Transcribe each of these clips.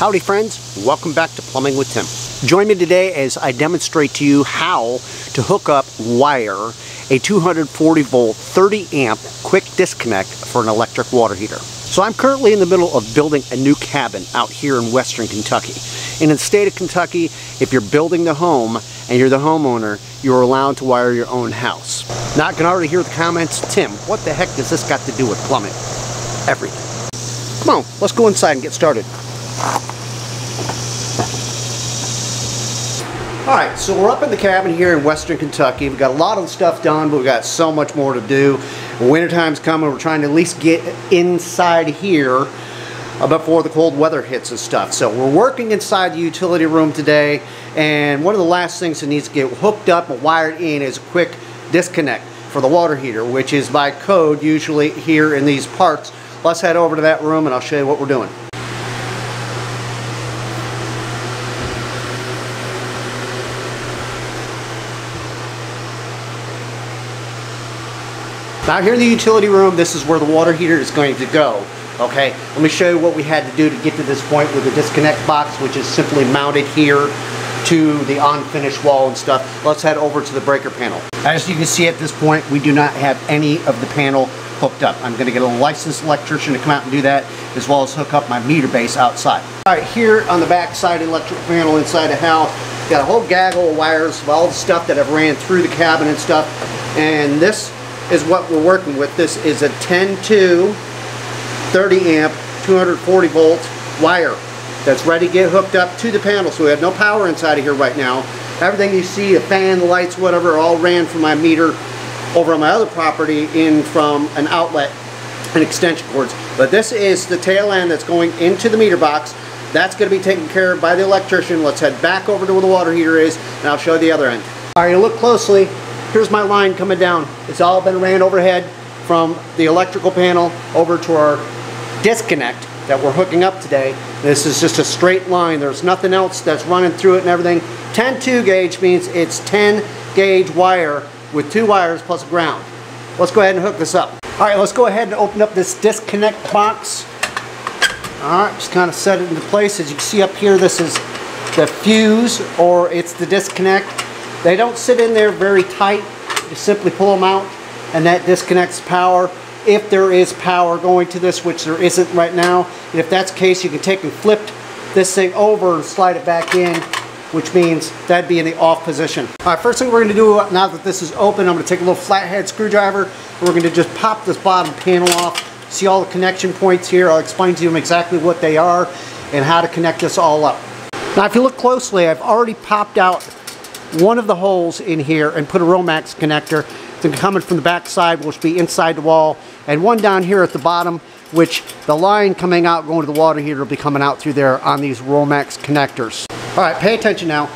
Howdy friends, welcome back to Plumbing with Tim. Join me today as I demonstrate to you how to hook up wire a 240 volt 30 amp quick disconnect for an electric water heater. So I'm currently in the middle of building a new cabin out here in western Kentucky. And in the state of Kentucky, if you're building the home and you're the homeowner, you're allowed to wire your own house. Now I can already hear the comments, Tim, what the heck does this got to do with plumbing? Everything. Come on, let's go inside and get started. Alright, so we're up in the cabin here in western Kentucky. We've got a lot of stuff done, but we've got so much more to do. Wintertime's coming, we're trying to at least get inside here uh, before the cold weather hits and stuff. So we're working inside the utility room today, and one of the last things that needs to get hooked up and wired in is a quick disconnect for the water heater, which is by code usually here in these parts. Let's head over to that room and I'll show you what we're doing. Now here in the utility room, this is where the water heater is going to go. Okay, let me show you what we had to do to get to this point with the disconnect box, which is simply mounted here to the unfinished wall and stuff. Let's head over to the breaker panel. As you can see at this point, we do not have any of the panel hooked up. I'm gonna get a licensed electrician to come out and do that, as well as hook up my meter base outside. All right, here on the back side electrical panel inside the house, got a whole gaggle of wires of all the stuff that I've ran through the cabin and stuff. And this is what we're working with. This is a 10-2 30 amp 240 volt wire that's ready to get hooked up to the panel. So we have no power inside of here right now. Everything you see, the fan, the lights, whatever, all ran from my meter over on my other property in from an outlet and extension cords. But this is the tail end that's going into the meter box. That's going to be taken care of by the electrician. Let's head back over to where the water heater is and I'll show you the other end. All right, look closely. Here's my line coming down. It's all been ran overhead from the electrical panel over to our disconnect that we're hooking up today. This is just a straight line. There's nothing else that's running through it and everything. 10-2 gauge means it's 10 gauge wire with two wires plus ground. Let's go ahead and hook this up. All right, let's go ahead and open up this disconnect box. All right, just kind of set it into place. As you can see up here, this is the fuse or it's the disconnect. They don't sit in there very tight. You simply pull them out and that disconnects power. If there is power going to this, which there isn't right now, and if that's the case, you can take and flip this thing over and slide it back in, which means that'd be in the off position. All right, first thing we're gonna do now that this is open, I'm gonna take a little flathead screwdriver. and We're gonna just pop this bottom panel off. See all the connection points here. I'll explain to you exactly what they are and how to connect this all up. Now, if you look closely, I've already popped out one of the holes in here and put a Romex connector coming from the back side which will be inside the wall and one down here at the bottom which the line coming out going to the water heater will be coming out through there on these Romex connectors. All right, pay attention now.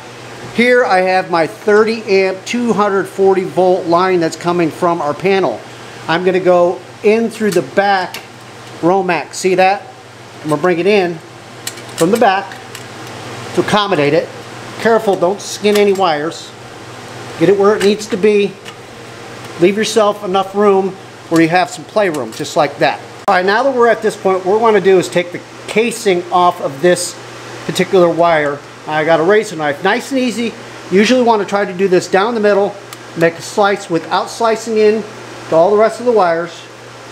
Here I have my 30 amp 240 volt line that's coming from our panel. I'm going to go in through the back Romex. See that? I'm going to bring it in from the back to accommodate it. Careful, don't skin any wires. Get it where it needs to be. Leave yourself enough room where you have some playroom, just like that. All right, now that we're at this point, what we want to do is take the casing off of this particular wire. I got a razor knife, nice and easy. Usually want to try to do this down the middle, make a slice without slicing in to all the rest of the wires.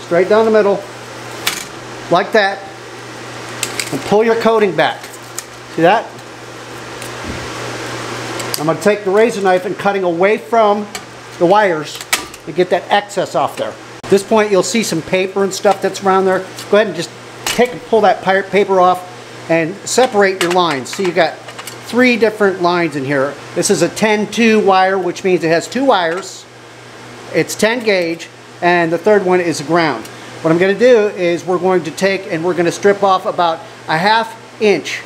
Straight down the middle, like that. And pull your coating back. See that? I'm going to take the razor knife and cutting away from the wires to get that excess off there. At this point you'll see some paper and stuff that's around there. Go ahead and just take and pull that paper off and separate your lines. So you got three different lines in here. This is a 10-2 wire which means it has two wires. It's 10 gauge and the third one is ground. What I'm going to do is we're going to take and we're going to strip off about a half inch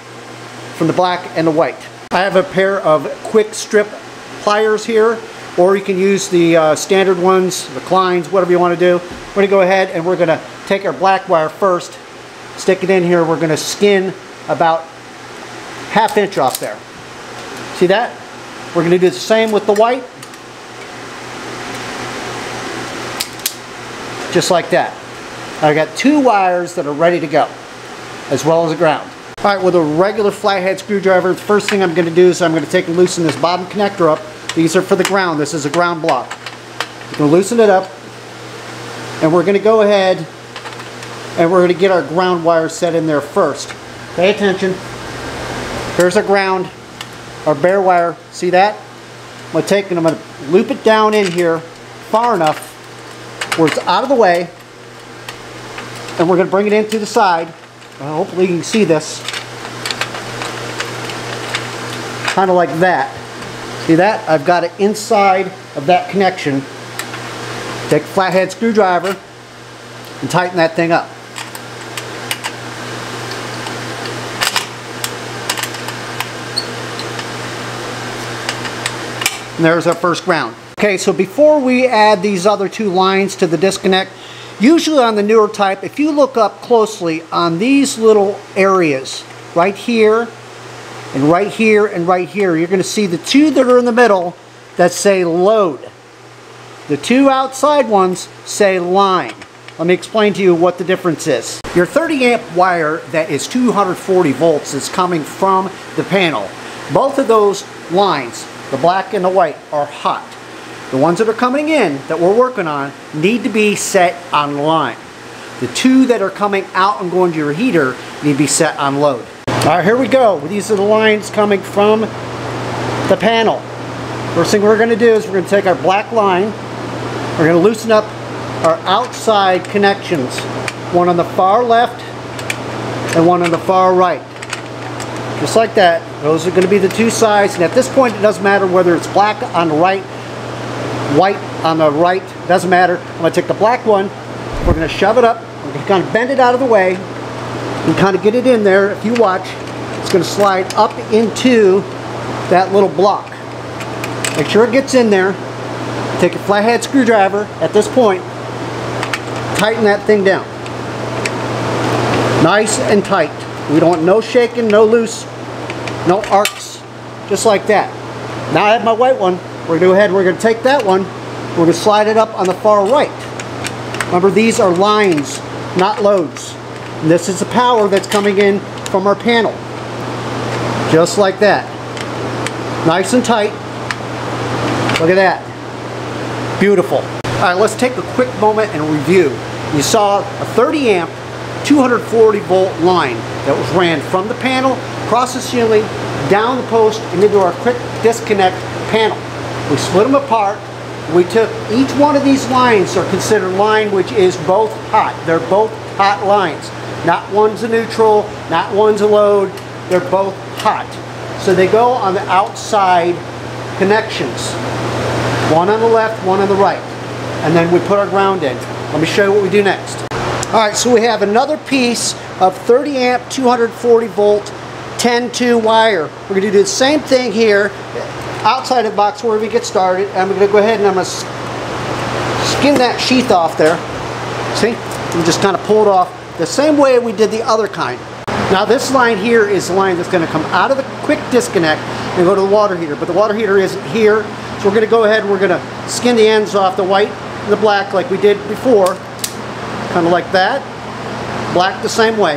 from the black and the white. I have a pair of quick strip pliers here, or you can use the uh, standard ones, the Kleins, whatever you want to do. We're going to go ahead and we're going to take our black wire first, stick it in here. We're going to skin about half inch off there. See that? We're going to do the same with the white. Just like that. I've got two wires that are ready to go, as well as a ground. All right, with a regular flathead screwdriver, the first thing I'm gonna do is I'm gonna take and loosen this bottom connector up. These are for the ground, this is a ground block. I'm gonna loosen it up, and we're gonna go ahead and we're gonna get our ground wire set in there first. Pay attention. Here's our ground, our bare wire, see that? I'm gonna take and I'm gonna loop it down in here far enough where it's out of the way, and we're gonna bring it in through the side. Uh, hopefully you can see this. Kind of like that. See that? I've got it inside of that connection. Take a flathead screwdriver and tighten that thing up. And there's our first ground. Okay, so before we add these other two lines to the disconnect, usually on the newer type, if you look up closely on these little areas, right here, and right here, and right here, you're going to see the two that are in the middle that say load. The two outside ones say line. Let me explain to you what the difference is. Your 30 amp wire that is 240 volts is coming from the panel. Both of those lines the black and the white are hot. The ones that are coming in that we're working on need to be set on line. The two that are coming out and going to your heater need to be set on load. All right, here we go. These are the lines coming from the panel. First thing we're going to do is we're going to take our black line, we're going to loosen up our outside connections, one on the far left and one on the far right. Just like that. Those are going to be the two sides. And at this point, it doesn't matter whether it's black on the right, white on the right. Doesn't matter. I'm going to take the black one. We're going to shove it up. We're going to kind of bend it out of the way and kind of get it in there. If you watch, it's going to slide up into that little block. Make sure it gets in there. Take a flathead screwdriver at this point. Tighten that thing down. Nice and tight. We don't want no shaking, no loose, no arcs, just like that. Now I have my white one. We're going to go ahead we're going to take that one. We're going to slide it up on the far right. Remember, these are lines, not loads. This is the power that's coming in from our panel. Just like that. Nice and tight. Look at that. Beautiful. All right, let's take a quick moment and review. You saw a 30 amp 240 volt line that was ran from the panel, across the ceiling, down the post, and into our quick disconnect panel. We split them apart. We took each one of these lines are considered line which is both hot. They're both hot lines. Not one's a neutral, not one's a load. They're both hot. So they go on the outside connections. One on the left, one on the right. And then we put our ground in. Let me show you what we do next. All right, so we have another piece of 30 amp, 240 volt, 10-2 wire. We're gonna do the same thing here, outside of the box where we get started. I'm gonna go ahead and I'm gonna skin that sheath off there. See, and just kind of pull it off the same way we did the other kind. Now this line here is the line that's gonna come out of the quick disconnect and go to the water heater, but the water heater isn't here. So we're gonna go ahead and we're gonna skin the ends off the white and the black like we did before kind of like that. Black the same way.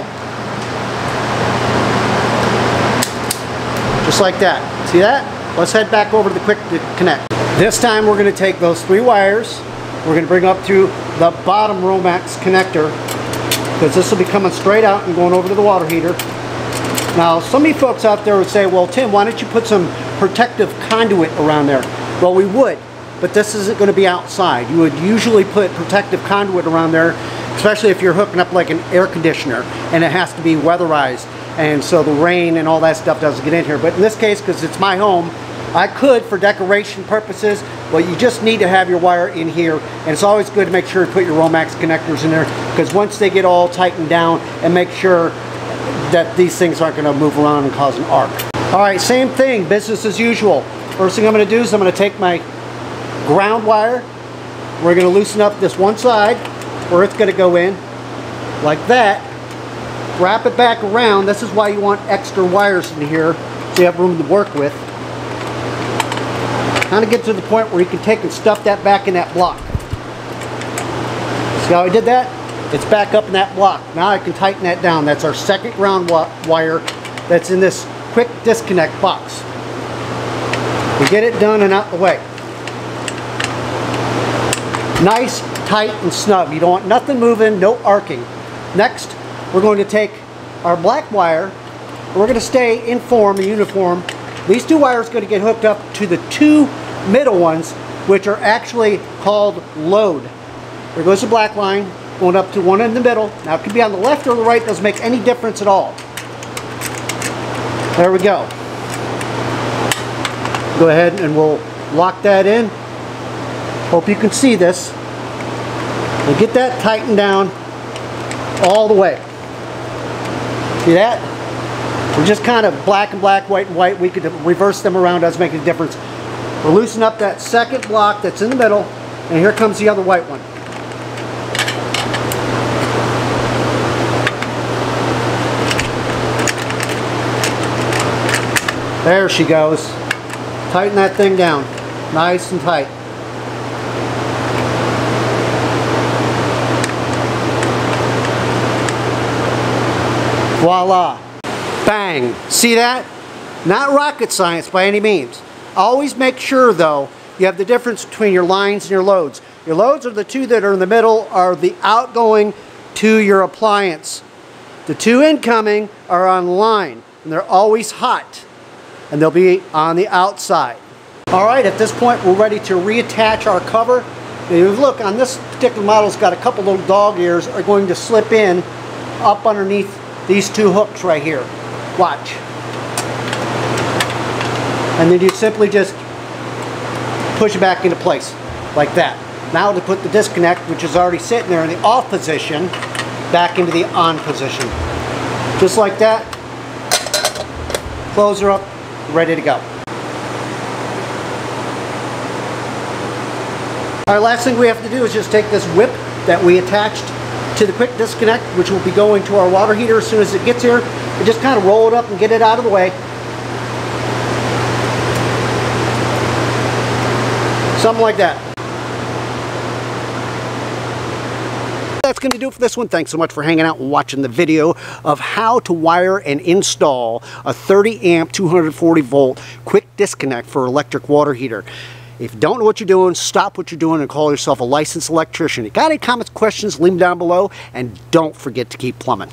Just like that. See that? Let's head back over to the quick connect. This time we're going to take those three wires. We're going to bring up to the bottom Romex connector because this will be coming straight out and going over to the water heater. Now, some of you folks out there would say, well, Tim, why don't you put some protective conduit around there? Well, we would, but this isn't going to be outside. You would usually put protective conduit around there especially if you're hooking up like an air conditioner and it has to be weatherized and so the rain and all that stuff doesn't get in here. But in this case, because it's my home, I could for decoration purposes, but you just need to have your wire in here and it's always good to make sure to put your Romex connectors in there because once they get all tightened down and make sure that these things aren't going to move around and cause an arc. All right, same thing, business as usual. First thing I'm going to do is I'm going to take my ground wire, we're going to loosen up this one side, where it's going to go in like that wrap it back around this is why you want extra wires in here so you have room to work with kind of get to the point where you can take and stuff that back in that block see how I did that it's back up in that block now I can tighten that down that's our second ground wire that's in this quick disconnect box. We get it done and out the way. Nice, tight, and snug. You don't want nothing moving, no arcing. Next, we're going to take our black wire. We're going to stay in form, in uniform. These two wires are going to get hooked up to the two middle ones, which are actually called load. There goes the black line, going up to one in the middle. Now it could be on the left or the right, doesn't make any difference at all. There we go. Go ahead and we'll lock that in. Hope you can see this. We'll get that tightened down all the way. See that? We're just kind of black and black, white and white. We could reverse them around, doesn't make a difference. We'll loosen up that second block that's in the middle, and here comes the other white one. There she goes. Tighten that thing down. Nice and tight. Voila. Bang. See that? Not rocket science by any means. Always make sure though you have the difference between your lines and your loads. Your loads are the two that are in the middle are the outgoing to your appliance. The two incoming are on line and they're always hot and they'll be on the outside. All right, at this point we're ready to reattach our cover. You look on this particular model, it's got a couple little dog ears are going to slip in up underneath these two hooks right here. Watch. And then you simply just push it back into place like that. Now to put the disconnect, which is already sitting there in the off position, back into the on position. Just like that. Close her up, ready to go. Our last thing we have to do is just take this whip that we attached to the quick disconnect, which will be going to our water heater as soon as it gets here, and just kind of roll it up and get it out of the way. Something like that. That's going to do it for this one. Thanks so much for hanging out and watching the video of how to wire and install a 30 amp 240 volt quick disconnect for electric water heater. If you don't know what you're doing, stop what you're doing and call yourself a licensed electrician. If you got any comments, questions, leave them down below. And don't forget to keep plumbing.